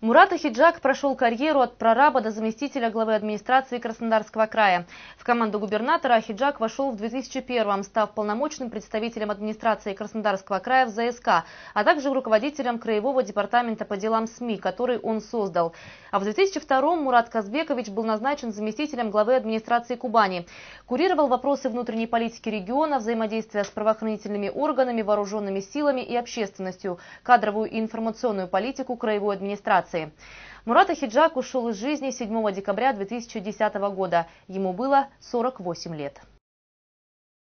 Мурат Ахиджак прошел карьеру от прораба до заместителя главы администрации Краснодарского края. В команду губернатора Ахиджак вошел в 2001-м, став полномочным представителем администрации Краснодарского края в ЗСК, а также руководителем Краевого департамента по делам СМИ, который он создал. А в 2002-м Мурат Казбекович был назначен заместителем главы администрации Кубани. Курировал вопросы внутренней политики региона, взаимодействия с правоохранительными органами, вооруженными силами и общественностью, кадровую и информационную политику краевой администрации администрации. Мурат Ахиджак ушел из жизни 7 декабря 2010 года. Ему было 48 лет.